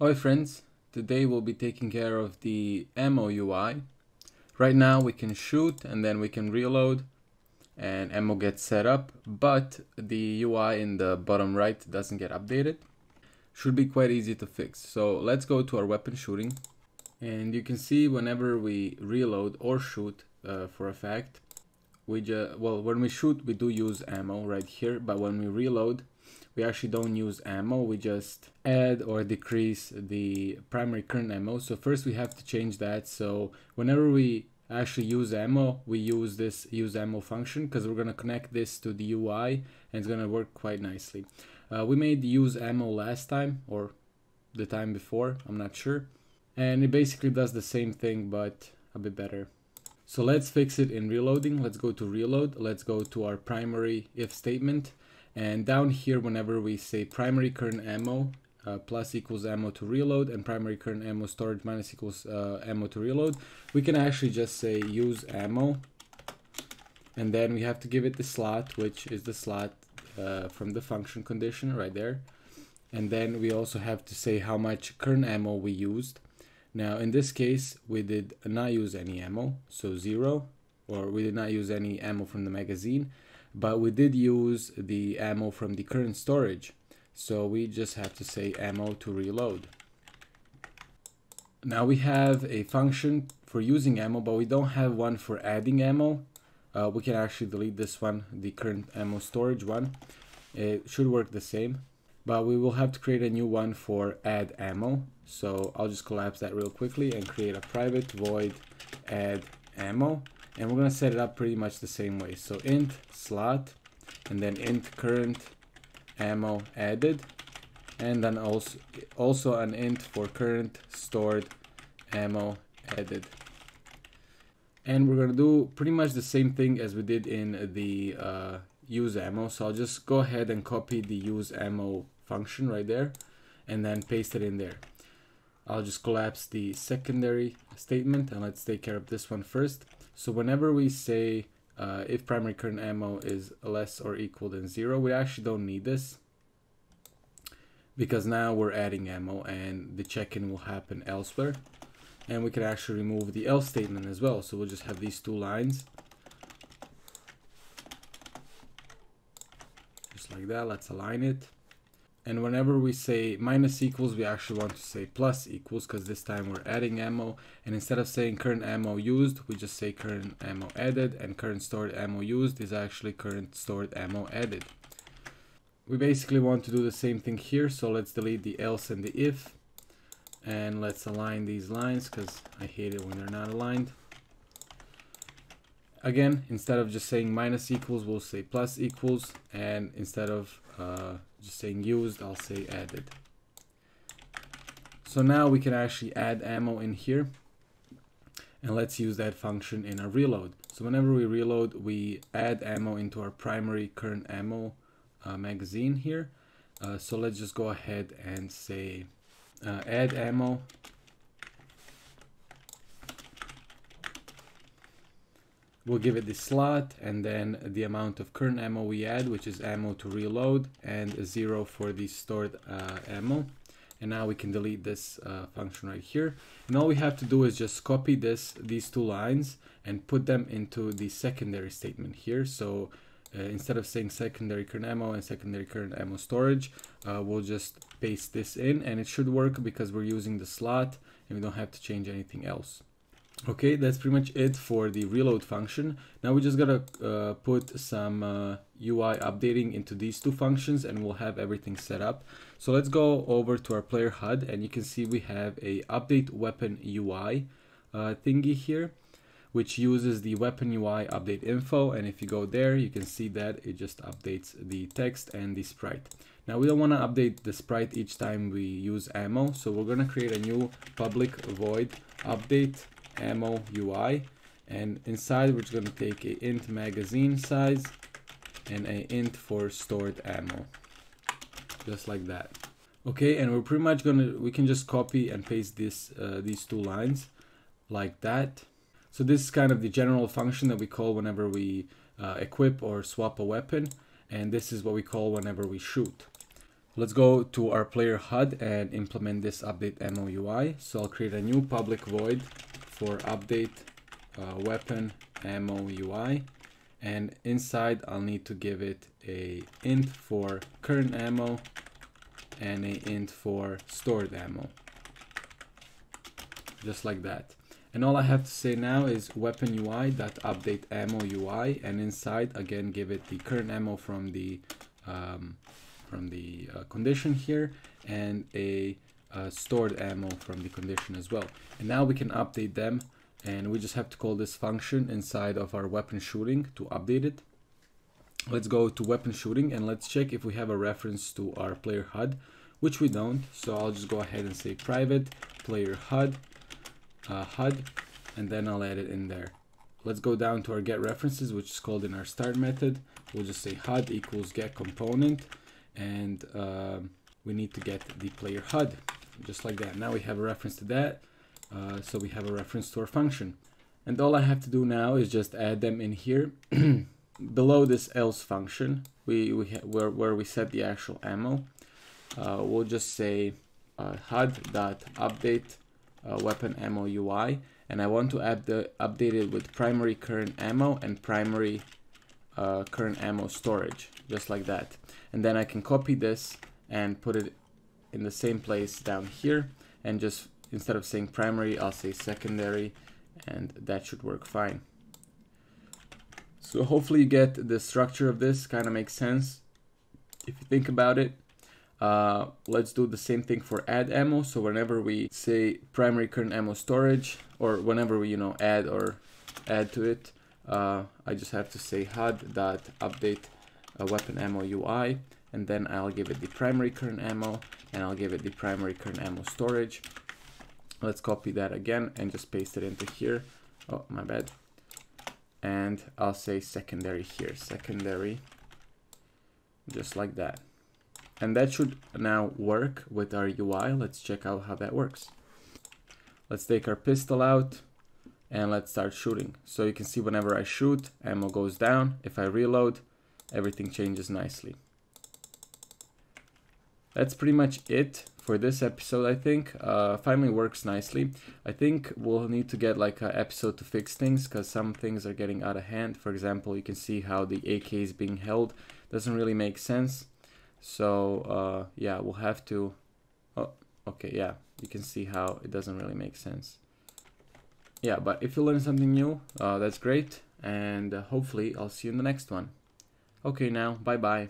Hi friends, today we'll be taking care of the ammo UI. Right now we can shoot and then we can reload and ammo gets set up, but the UI in the bottom right doesn't get updated. Should be quite easy to fix. So let's go to our weapon shooting and you can see whenever we reload or shoot uh, for a fact, we just, well when we shoot we do use ammo right here, but when we reload we actually don't use ammo we just add or decrease the primary current ammo. So first we have to change that. So whenever we actually use ammo we use this use ammo function because we're going to connect this to the UI and it's going to work quite nicely. Uh, we made use ammo last time or the time before I'm not sure. And it basically does the same thing but a bit better. So let's fix it in reloading. Let's go to reload. Let's go to our primary if statement and down here, whenever we say primary current ammo uh, plus equals ammo to reload and primary current ammo storage minus equals uh, ammo to reload, we can actually just say use ammo. And then we have to give it the slot, which is the slot uh, from the function condition right there. And then we also have to say how much current ammo we used. Now in this case, we did not use any ammo, so zero, or we did not use any ammo from the magazine but we did use the ammo from the current storage so we just have to say ammo to reload. Now we have a function for using ammo but we don't have one for adding ammo. Uh, we can actually delete this one the current ammo storage one. It should work the same but we will have to create a new one for add ammo. So I'll just collapse that real quickly and create a private void add ammo and we're going to set it up pretty much the same way. So int slot and then int current ammo added and then also also an int for current stored ammo added. And we're going to do pretty much the same thing as we did in the uh, use ammo. So I'll just go ahead and copy the use ammo function right there and then paste it in there. I'll just collapse the secondary statement and let's take care of this one first so whenever we say uh, if primary current ammo is less or equal than zero, we actually don't need this because now we're adding ammo and the check-in will happen elsewhere. And we can actually remove the else statement as well. So we'll just have these two lines. Just like that, let's align it. And whenever we say minus equals, we actually want to say plus equals because this time we're adding ammo. And instead of saying current ammo used, we just say current ammo added and current stored ammo used is actually current stored ammo added. We basically want to do the same thing here. So let's delete the else and the if. And let's align these lines because I hate it when they're not aligned. Again, instead of just saying minus equals, we'll say plus equals. And instead of uh, just saying used, I'll say added. So now we can actually add ammo in here. And let's use that function in a reload. So whenever we reload, we add ammo into our primary current ammo uh, magazine here. Uh, so let's just go ahead and say uh, add ammo We'll give it the slot and then the amount of current ammo we add, which is ammo to reload and zero for the stored uh, ammo. And now we can delete this uh, function right here. And all we have to do is just copy this, these two lines and put them into the secondary statement here. So uh, instead of saying secondary current ammo and secondary current ammo storage, uh, we'll just paste this in and it should work because we're using the slot and we don't have to change anything else. Okay, that's pretty much it for the reload function. Now we just gotta uh, put some uh, UI updating into these two functions and we'll have everything set up. So let's go over to our player HUD and you can see we have a update weapon UI uh, thingy here which uses the weapon UI update info and if you go there you can see that it just updates the text and the sprite. Now we don't want to update the sprite each time we use ammo so we're to create a new public void update ammo UI and inside we're just going to take a int magazine size and a int for stored ammo. Just like that. Okay and we're pretty much gonna we can just copy and paste this uh, these two lines like that. So this is kind of the general function that we call whenever we uh, equip or swap a weapon and this is what we call whenever we shoot. Let's go to our player HUD and implement this update ammo UI. So I'll create a new public void for update uh, weapon ammo UI. And inside I'll need to give it a int for current ammo and a int for stored ammo. Just like that. And all I have to say now is weapon UI dot update ammo UI and inside again give it the current ammo from the um, from the uh, condition here and a uh, stored ammo from the condition as well. And now we can update them and we just have to call this function inside of our weapon shooting to update it. Let's go to weapon shooting and let's check if we have a reference to our player HUD, which we don't. So I'll just go ahead and say private player HUD, uh, HUD, and then I'll add it in there. Let's go down to our get references, which is called in our start method. We'll just say HUD equals get component and uh, we need to get the player HUD just like that. Now we have a reference to that. Uh, so we have a reference to our function. And all I have to do now is just add them in here. Below this else function, we, we where, where we set the actual ammo, uh, we'll just say uh, HUD.update uh, weapon ammo UI. And I want to add the update it with primary current ammo and primary uh, current ammo storage, just like that. And then I can copy this and put it in the same place down here and just instead of saying primary I'll say secondary and that should work fine. So hopefully you get the structure of this kind of makes sense if you think about it. Uh, let's do the same thing for add ammo. So whenever we say primary current ammo storage or whenever we you know add or add to it, uh, I just have to say HUD dot update a weapon ammo UI and then I'll give it the primary current ammo and I'll give it the primary current ammo storage. Let's copy that again and just paste it into here. Oh, my bad. And I'll say secondary here, secondary, just like that. And that should now work with our UI. Let's check out how that works. Let's take our pistol out and let's start shooting. So you can see whenever I shoot, ammo goes down. If I reload, everything changes nicely. That's pretty much it for this episode, I think. Uh, finally works nicely. I think we'll need to get like an episode to fix things because some things are getting out of hand. For example, you can see how the AK is being held. Doesn't really make sense. So uh, yeah, we'll have to... Oh, okay, yeah. You can see how it doesn't really make sense. Yeah, but if you learn something new, uh, that's great. And uh, hopefully I'll see you in the next one. Okay now, bye bye.